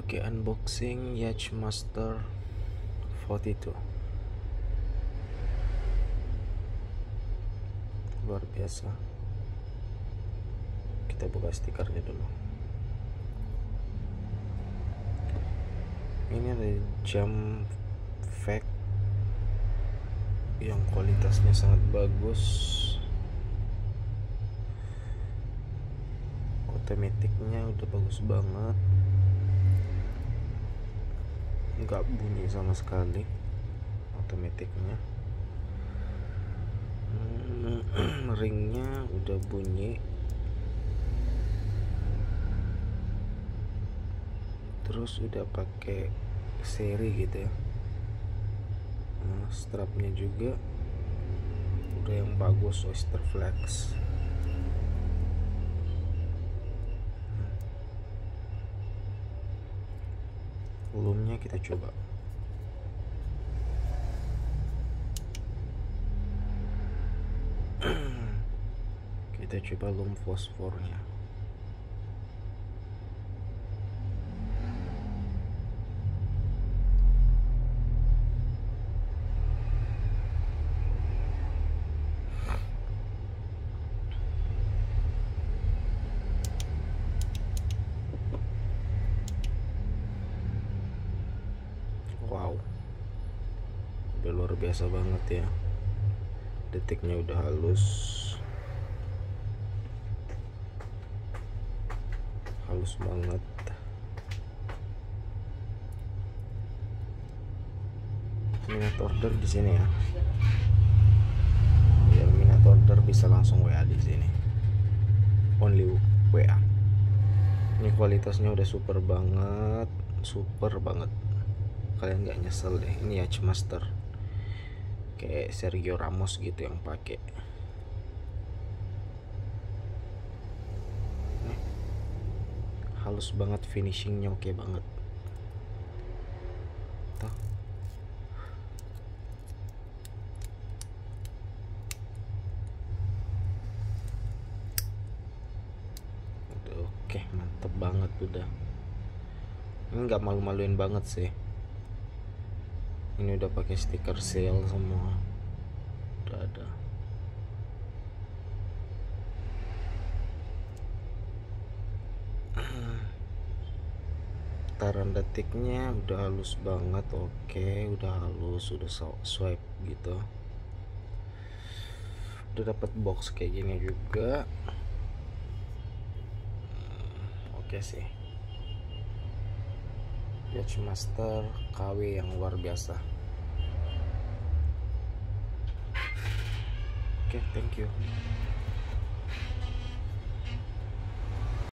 Oke, unboxing Yacht Master 42. Luar biasa. Kita buka stikernya dulu. Ini ada jam fake yang kualitasnya sangat bagus. Otomatiknya udah bagus banget nggak bunyi sama sekali otomatiknya hmm, ringnya udah bunyi. Terus udah pakai seri gitu ya. Nah, strapnya juga. Udah yang bagus oyster flex volumenya kita coba. Kita coba lum fosfornya wow. Udah luar biasa banget ya. Detiknya udah halus. Halus banget. Minat order di sini ya. Biar minat order bisa langsung WA di sini. Only WA ini kualitasnya udah super banget. Super banget kalian nggak nyesel deh. Ini ya Master kayak Sergio Ramos gitu yang pakai halus banget finishingnya oke banget. Tuh. oke mantep banget udah. Ini nggak malu-maluin banget sih ini udah pakai stiker sale semua. Udah ada. Taran detiknya udah halus banget oke. Udah halus udah swipe gitu. Udah dapat box kayak gini juga. Oke sih Yacht Master KW yang luar biasa. Oke, okay, thank you.